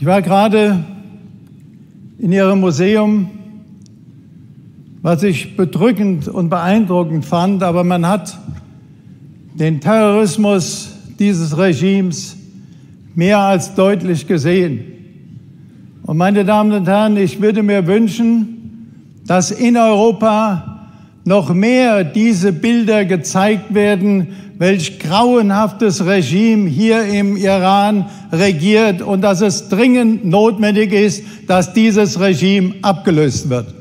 Ich war gerade in Ihrem Museum, was ich bedrückend und beeindruckend fand, aber man hat den Terrorismus dieses Regimes mehr als deutlich gesehen. Und meine Damen und Herren, ich würde mir wünschen, dass in Europa noch mehr diese Bilder gezeigt werden, welch grauenhaftes Regime hier im Iran regiert und dass es dringend notwendig ist, dass dieses Regime abgelöst wird.